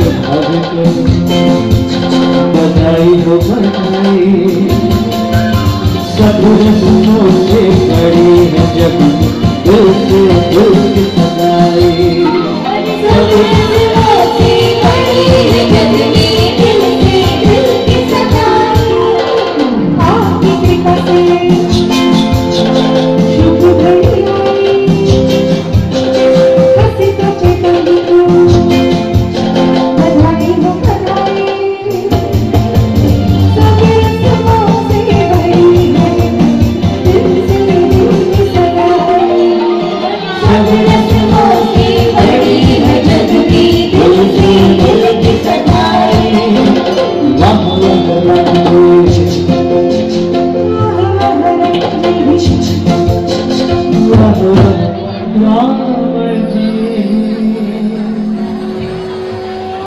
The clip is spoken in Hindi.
सबको बधाई हो बधाई। सब सुनो से पड़ी है जब दिल से दिल। 마음을